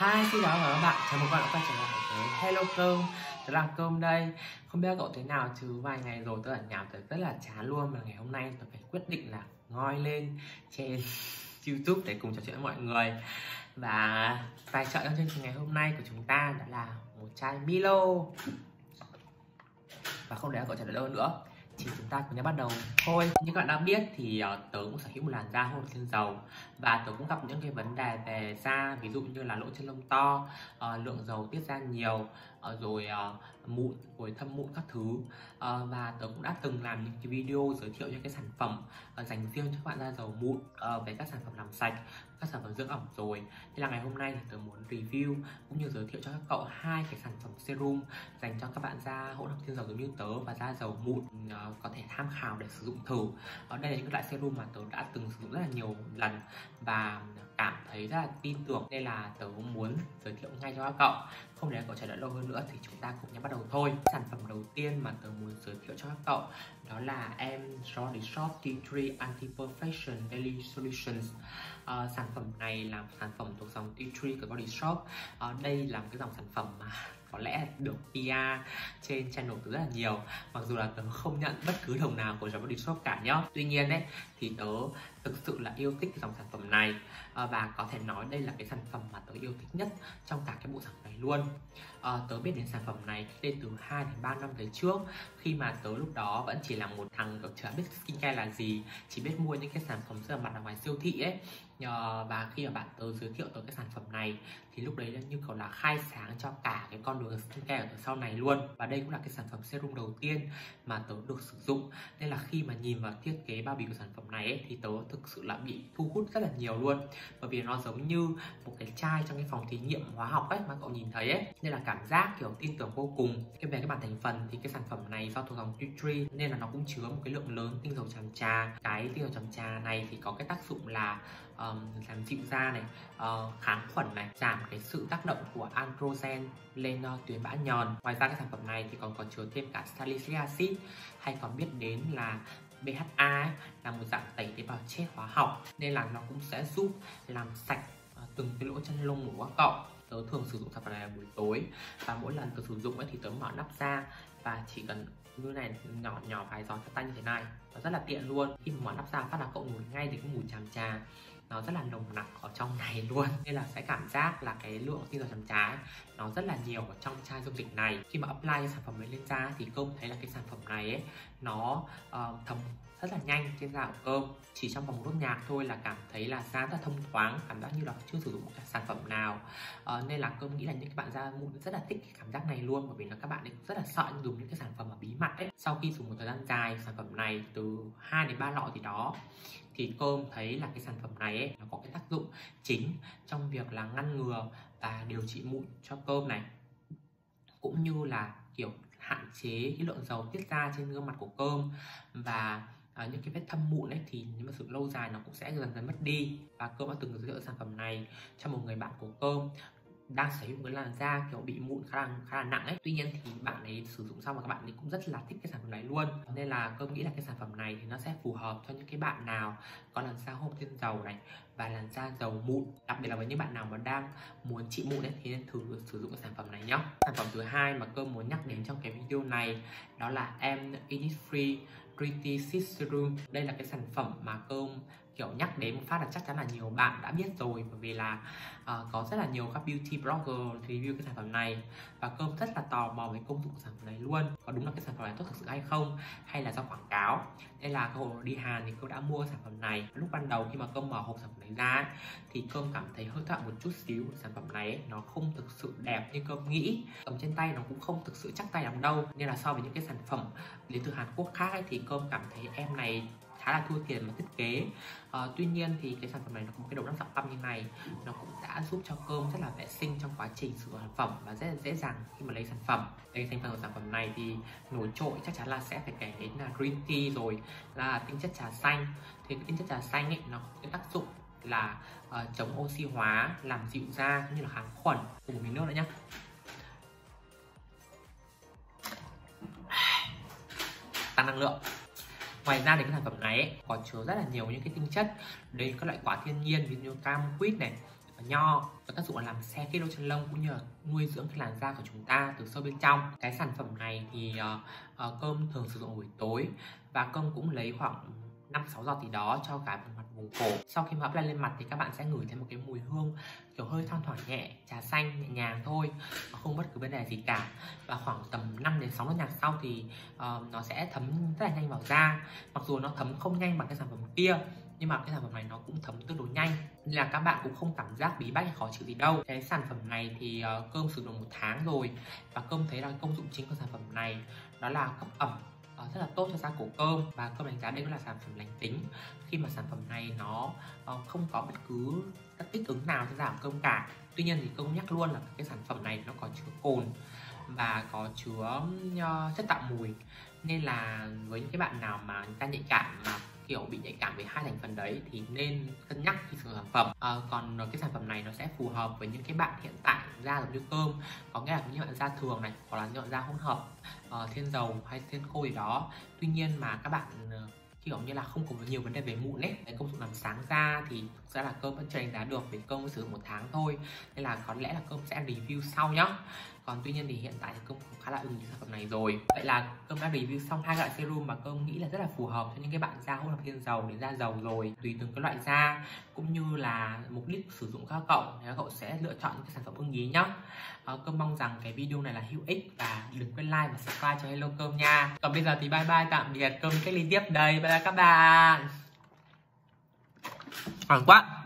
Hi, xin chào các bạn, chào mừng các bạn quay trở lại với Hello Cơm Tớ là Cơm đây. Không biết cậu thế nào chứ vài ngày rồi tớ ở nhà tớ rất là chán luôn. Và ngày hôm nay tớ phải quyết định là ngoi lên trên Youtube để cùng trò chuyện với mọi người. Và tài trợ cho chương trình ngày hôm nay của chúng ta đã là một chai Milo. Và không để cậu chờ đợi đâu nữa? Thì chúng ta cùng nhau bắt đầu. Thôi như các bạn đã biết thì uh, tớ cũng sở hữu một làn da hôn trên dầu và tớ cũng gặp những cái vấn đề về da ví dụ như là lỗ chân lông to uh, lượng dầu tiết ra nhiều uh, rồi uh, mụn rồi thâm mụn các thứ. Uh, và tớ cũng đã từng làm những cái video giới thiệu những cái sản phẩm uh, dành riêng cho các bạn da dầu mụn uh, về các sản phẩm làm sạch các sản phẩm dưỡng ẩm rồi. Thế là ngày hôm nay thì tớ muốn review cũng như giới thiệu cho các cậu hai cái sản phẩm serum dành cho các bạn da hỗn hợp thiên dầu giống như tớ và da dầu mụn ờ, có thể tham khảo để sử dụng thử. Ở đây là những loại serum mà tớ đã từng sử dụng rất là nhiều lần và cảm thấy rất là tin tưởng. Nên là tớ muốn giới thiệu ngay cho các cậu. Không để cậu chờ đợi lâu hơn nữa thì chúng ta cùng nhau bắt đầu thôi. Sản phẩm đầu tiên mà tớ muốn giới thiệu cho các cậu đó là em Body Shop T3 Anti-Perfection Daily Solutions. À, sản phẩm này là sản phẩm thuộc dòng T3 của Body Shop. À, đây là một cái dòng sản phẩm mà có lẽ được PR trên channel tớ rất là nhiều mặc dù là tớ không nhận bất cứ đồng nào của Body Shop cả nhá. Tuy nhiên đấy thì tớ thực sự là yêu thích cái dòng sản phẩm này. À, và có thể nói đây là cái sản phẩm mà tớ yêu thích nhất trong cả cái bộ sản phẩm này luôn. À, tớ biết đến sản phẩm này lên từ 2 đến 3 năm về trước khi mà tớ lúc đó vẫn chỉ là một thằng chưa biết skincare là gì chỉ biết mua những cái sản phẩm sữa mặt ở ngoài siêu thị ấy và khi mà bạn tớ giới thiệu tới cái sản phẩm này thì lúc đấy là như kiểu là khai sáng cho cả cái con đường skincare ở sau này luôn. Và đây cũng là cái sản phẩm serum đầu tiên mà tớ được sử dụng. Nên là khi mà nhìn vào thiết kế bao bì của sản phẩm này ấy, thì tớ thực sự là bị thu hút rất là nhiều luôn. Bởi vì nó giống như một cái chai trong cái phòng thí nghiệm hóa học ấy mà cậu nhìn thấy ấy. Nên là cảm giác kiểu tin tưởng vô cùng. Cái về cái bản thành phần thì cái sản phẩm này do thuộc dòng T3 nên là nó cũng chứa một cái lượng lớn tinh dầu tràm trà cái tinh dầu tràm trà này thì có cái tác dụng là um, làm dịu da này uh, kháng khuẩn này giảm cái sự tác động của androgen lên uh, tuyến bã nhờn ngoài ra cái sản phẩm này thì còn có chứa thêm cả salicylic acid hay còn biết đến là BHA ấy, là một dạng tẩy tế bào chết hóa học nên là nó cũng sẽ giúp làm sạch uh, từng cái lỗ chân lông của các cậu. Tớ thường sử dụng sản phẩm này buổi tối và mỗi lần tớ sử dụng ấy thì tớ mở nắp ra và chỉ cần như này nhỏ nhỏ vài giọt cho tay như thế này nó rất là tiện luôn. Khi mà mở nắp ra phát là cậu ngửi ngay thì cái mùi chàm trà nó rất là nồng nặc ở trong này luôn. Nên là sẽ cảm giác là cái lượng tinh dầu chấm trái nó rất là nhiều ở trong chai dung dịch này. Khi mà apply cái sản phẩm này lên da thì công thấy là cái sản phẩm này ấy nó uh, thấm rất là nhanh trên da của cơm chỉ trong vòng một đốt nhạc thôi là cảm thấy là da rất là thông thoáng cảm giác như là chưa sử dụng một cái sản phẩm nào. Uh, nên là cơm nghĩ là những cái bạn da mụn rất là thích cái cảm giác này luôn bởi vì là các bạn ấy rất là sợ dùng những cái sản phẩm mà bí mật ấy. Sau khi dùng một thời gian dài sản phẩm này từ 2 đến 3 lọ thì đó thì cơm thấy là cái sản phẩm này ấy, nó có cái tác dụng chính trong việc là ngăn ngừa và điều trị mụn cho cơm này. Cũng như là kiểu hạn chế cái lượng dầu tiết ra trên gương mặt của cơm và à, những cái vết thâm mụn ấy thì nếu mà sự lâu dài nó cũng sẽ dần dần mất đi. Và cơm đã từng giới thiệu sản phẩm này cho một người bạn của cơm đang sở hữu cái làn da kiểu bị mụn khá là khá là nặng ấy. Tuy nhiên thì bạn ấy sử dụng xong và các bạn ấy cũng rất là thích cái sản phẩm này luôn. Nên là cơm nghĩ là cái sản phẩm này thì nó sẽ phù hợp cho những cái bạn nào có làn da hôm trên dầu này và làn da dầu mụn. Đặc biệt là với những bạn nào mà đang muốn trị mụn ấy, thì nên thử sử dụng cái sản phẩm này nhé sản phẩm thứ hai mà cơm muốn nhắc đến trong cái video này, đó là em Innisfree Pretty Serum đây là cái sản phẩm mà cơm kiểu nhắc đến một phát là chắc chắn là nhiều bạn đã biết rồi bởi vì là uh, có rất là nhiều các beauty blogger review cái sản phẩm này và cơm rất là tò mò về công dụng của sản phẩm này luôn. Có đúng là cái sản phẩm này tốt thực sự hay không hay là do quảng cáo? Đây là cơ hội đi Hàn thì cô đã mua sản phẩm này. Lúc ban đầu khi mà cơm mở hộp sản phẩm này ra thì cơm cảm thấy hơi thận một chút xíu sản phẩm này nó không thực sự đẹp như cơm nghĩ. Cầm trên tay nó cũng không thực sự chắc tay lắm đâu. Nên là so với những cái sản phẩm đến từ Hàn Quốc khác ấy, thì cơm cảm thấy em này khá là thua tiền mà thiết kế. À, tuy nhiên thì cái sản phẩm này nó có một cái đầu nắp dạng băm như này nó cũng đã giúp cho cơm rất là vệ sinh trong quá trình sử dụng sản phẩm và rất là dễ dàng khi mà lấy sản phẩm. Đây thành phần của sản phẩm này thì nổi trội chắc chắn là sẽ phải kể đến là green tea rồi là tinh chất trà xanh. Thì cái tinh chất trà xanh ấy nó có cái tác dụng là uh, chống oxy hóa làm dịu da cũng như là kháng khuẩn. Cùng một miếng nước nữa nhá. Tăng năng lượng ngoài ra thì cái sản phẩm này ấy, chứa rất là nhiều những cái tinh chất đây các loại quả thiên nhiên ví dụ như cam quýt này nho có tác dụng là làm xe kết lỗ chân lông cũng như là nuôi dưỡng cái làn da của chúng ta từ sâu bên trong. Cái sản phẩm này thì uh, uh, cơm thường sử dụng buổi tối và cơm cũng lấy khoảng 5 6 giọt thì đó cho cả một vùng cổ. Sau khi mà apply lên mặt thì các bạn sẽ ngửi thấy một cái mùi hương kiểu hơi thoang thoảng nhẹ, trà xanh nhẹ nhàng thôi, không bất cứ vấn đề gì cả. Và khoảng tầm 5 đến 6 nốt nhạc sau thì uh, nó sẽ thấm rất là nhanh vào da. Mặc dù nó thấm không nhanh bằng cái sản phẩm kia nhưng mà cái sản phẩm này nó cũng thấm tương đối nhanh nên là các bạn cũng không cảm giác bí bách hay khó chịu gì đâu cái sản phẩm này thì uh, cơm sử dụng một tháng rồi và cơm thấy là công dụng chính của sản phẩm này đó là cấp ẩm uh, rất là tốt cho da cổ cơm. Và cơm đánh giá đây cũng là sản phẩm lành tính. Khi mà sản phẩm này nó uh, không có bất cứ các kích ứng nào cho da của cơm cả. Tuy nhiên thì công nhắc luôn là cái sản phẩm này nó có chứa cồn và có chứa uh, chất tạo mùi. Nên là với những cái bạn nào mà người ta nhạy cảm mà kiểu bị nhạy cảm với hai thành phần đấy thì nên cân nhắc khi sử dụng sản phẩm. À, còn cái sản phẩm này nó sẽ phù hợp với những cái bạn hiện tại da giống như cơm có nghĩa là những bạn da thường này hoặc là những bạn da hỗn hợp uh, thiên dầu hay thiên khô gì đó. Tuy nhiên mà các bạn uh, kiểu như là không có nhiều vấn đề về mụn ấy cái công dụng làm sáng da thì sẽ là cơm vẫn chưa đánh giá được vì cơm mới sử dụng một tháng thôi. Nên là có lẽ là cơm sẽ review sau nhá còn tuy nhiên thì hiện tại thì cơm cũng khá là ưng sản phẩm này rồi. Vậy là cơm đã review xong hai loại serum mà cơm nghĩ là rất là phù hợp cho những cái bạn da hỗn hợp thiên dầu đến da dầu rồi tùy từng cái loại da cũng như là mục đích sử dụng các cậu. Thì các cậu sẽ lựa chọn những cái sản phẩm ưng ý nhá. À, cơm mong rằng cái video này là hữu ích và đừng quên like và subscribe cho hello cơm nha. Còn bây giờ thì bye bye tạm biệt. Cơm cách ly tiếp. Đây bye bye các bạn. Hoảng quá.